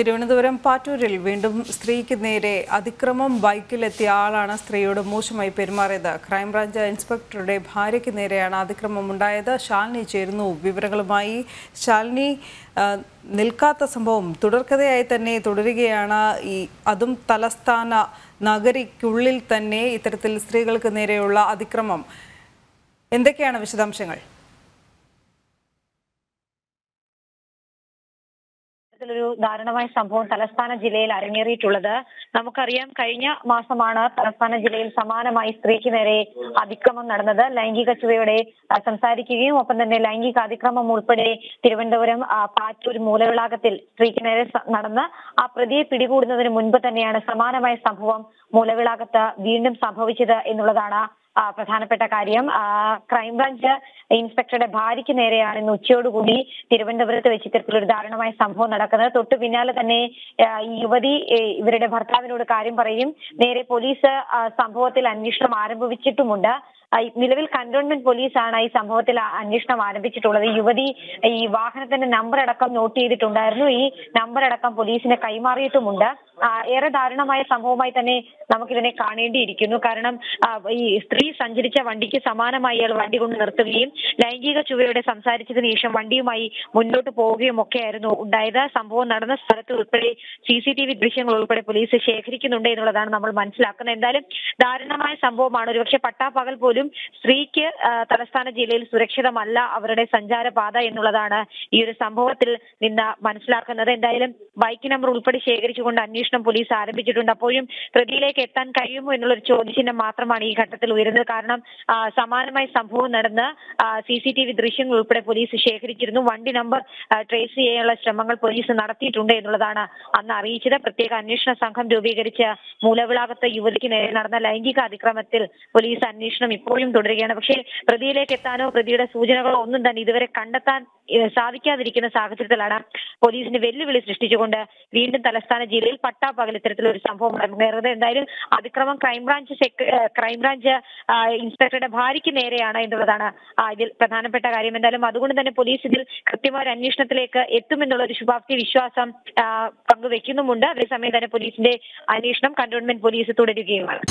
തിരുവനന്തപുരം പാറ്റൂരിൽ വീണ്ടും സ്ത്രീക്ക് നേരെ അതിക്രമം ബൈക്കിലെത്തിയ ആളാണ് സ്ത്രീയോട് മോശമായി പെരുമാറിയത്. ക്രൈംബ്രാഞ്ച് ഇൻസ്പെക്ടറുടെ ഭാര്യയ്ക്ക് നേരെയാണ് അതിക്രമം ഉണ്ടായത്. ശാലിനി ചേരുന്നു വിവരങ്ങളുമായി. ശാലിനി നിൽക്കാത്ത സംഭവം തുടർക്കഥയായി തന്നെ തുടരുകയാണ്. ഈ അതും തലസ്ഥാന നഗരിക്കുള്ളിൽ തന്നെ ഇത്തരത്തിൽ സ്ത്രീകൾക്ക് നേരെയുള്ള അതിക്രമം. എന്തൊക്കെയാണ് വിശദാംശങ്ങൾ? ഇത്തരത്തിലൊരു ദാരുണമായ സംഭവം തലസ്ഥാന ജില്ലയിൽ അരങ്ങേറിയിട്ടുള്ളത്. നമുക്കറിയാം കഴിഞ്ഞ മാസമാണ് തലസ്ഥാന ജില്ലയിൽ സമാനമായി സ്ത്രീക്ക് നേരെ അതിക്രമം നടന്നത്. ലൈംഗിക ചുവയോടെ സംസാരിക്കുകയും ഒപ്പം തന്നെ ലൈംഗിക അതിക്രമം ഉൾപ്പെടെ തിരുവനന്തപുരം പാറ്റൂർ മൂലവിളാകത്തിൽ സ്ത്രീക്ക് നേരെ നടന്ന ആ പ്രതിയെ പിടികൂടുന്നതിന് മുൻപ് തന്നെയാണ് സമാനമായ സംഭവം മൂലവിളാകത്ത് വീണ്ടും സംഭവിച്ചത് എന്നുള്ളതാണ് പ്രധാനപ്പെട്ട കാര്യം. ക്രൈംബ്രാഞ്ച് ഇൻസ്പെക്ടറുടെ ഭാര്യയ്ക്ക് നേരെയാണ് ഇന്ന് ഉച്ചയോടുകൂടി തിരുവനന്തപുരത്ത് വെച്ച് ഇത്തരത്തിലൊരു ദാരുണമായ സംഭവം നടക്കുന്നത്. തൊട്ടു പിന്നാലെ തന്നെ ഈ യുവതി ഇവരുടെ ഭർത്താവിനോട് കാര്യം പറയും. നേരെ പോലീസ് സംഭവത്തിൽ അന്വേഷണം ആരംഭിച്ചിട്ടുമുണ്ട്. നിലവിൽ കന്റോൺമെന്റ് പോലീസാണ് ഈ സംഭവത്തിൽ അന്വേഷണം ആരംഭിച്ചിട്ടുള്ളത്. യുവതി ഈ വാഹനത്തിന്റെ നമ്പർ അടക്കം നോട്ട് ചെയ്തിട്ടുണ്ടായിരുന്നു. ഈ നമ്പർ അടക്കം പോലീസിന് കൈമാറിയിട്ടുമുണ്ട്. ഏറെ ദാരുണമായ സംഭവമായി തന്നെ നമുക്കിതിനെ കാണേണ്ടിയിരിക്കുന്നു. കാരണം ഈ സ്ത്രീ സഞ്ചരിച്ച വണ്ടിക്ക് സമാനമായി അയാൾ വണ്ടി കൊണ്ട് നിർത്തുകയും ലൈംഗിക ചുവയോടെ സംസാരിച്ചതിന് ശേഷം വണ്ടിയുമായി മുന്നോട്ട് പോവുകയും ഒക്കെയായിരുന്നു ഉണ്ടായത്. സംഭവം നടന്ന സ്ഥലത്ത് ഉൾപ്പെടെ സി സി ടി വി ദൃശ്യങ്ങൾ ഉൾപ്പെടെ പോലീസ് ശേഖരിക്കുന്നുണ്ട് എന്നുള്ളതാണ് നമ്മൾ മനസ്സിലാക്കുന്നത്. എന്തായാലും ദാരുണമായ സംഭവമാണ്. ഒരുപക്ഷെ പട്ടാപ്പകൽ പോലും സ്ത്രീക്ക് തലസ്ഥാന ജില്ലയിൽ സുരക്ഷിതമല്ല അവരുടെ സഞ്ചാരപാത എന്നുള്ളതാണ് ഈ ഒരു സംഭവത്തിൽ നിന്ന് മനസ്സിലാക്കുന്നത്. എന്തായാലും ബൈക്ക് നമ്പർ ഉൾപ്പെടെ ശേഖരിച്ചുകൊണ്ട് അന്വേഷണം പോലീസ് ആരംഭിച്ചിട്ടുണ്ട്. അപ്പോഴും പ്രതിയിലേക്ക് എത്താൻ കഴിയുമോ എന്നുള്ള ഒരു ചോദ്യചിഹ്നം മാത്രമാണ് ഈ ഘട്ടത്തിൽ ഉയരുന്നത്. കാരണം സമാനമായ സംഭവം നടന്ന് സി സി ടി വി ദൃശ്യങ്ങൾ ഉൾപ്പെടെ പോലീസ് ശേഖരിച്ചിരുന്നു. വണ്ടി നമ്പർ ട്രേസ് ചെയ്യാനുള്ള ശ്രമങ്ങൾ പോലീസ് നടത്തിയിട്ടുണ്ട് എന്നുള്ളതാണ് അന്ന് അറിയിച്ചത്. പ്രത്യേക അന്വേഷണ സംഘം രൂപീകരിച്ച മൂലവിളാകത്ത് യുവതിക്ക് നേരെ നടന്ന ലൈംഗിക അതിക്രമത്തിൽ പോലീസ് അന്വേഷണം ഇപ്പോഴും തുടരുകയാണ്. പക്ഷേ പ്രതിയിലേക്ക് എത്താനോ പ്രതിയുടെ സൂചനകളോ ഒന്നും തന്നെ ഇതുവരെ കണ്ടെത്താൻ സാധിക്കാതിരിക്കുന്ന സാഹചര്യത്തിലാണ് പോലീസിന് വെല്ലുവിളി സൃഷ്ടിച്ചുകൊണ്ട് വീണ്ടും തലസ്ഥാന ജില്ലയിൽ പട്ടാപ്പകൽ ഇത്തരത്തിലൊരു സംഭവം നടന്നത് എന്തായാലും അതിക്രമം ക്രൈംബ്രാഞ്ച് ക്രൈംബ്രാഞ്ച് ഇൻസ്പെക്ടറുടെ ഭാര്യയ്ക്ക് നേരെയാണ് എന്നുള്ളതാണ് ഇതിൽ പ്രധാനപ്പെട്ട കാര്യം. എന്തായാലും അതുകൊണ്ട് തന്നെ പോലീസ് ഇതിൽ കൃത്യമായ അന്വേഷണത്തിലേക്ക് എത്തുമെന്നുള്ള ഒരു ശുഭാപ്തി വിശ്വാസം പങ്കുവെക്കുന്നുമുണ്ട്. അതേസമയം തന്നെ പോലീസിന്റെ അന്വേഷണം കന്റോൺമെന്റ് പോലീസ് തുടരുകയുമാണ്.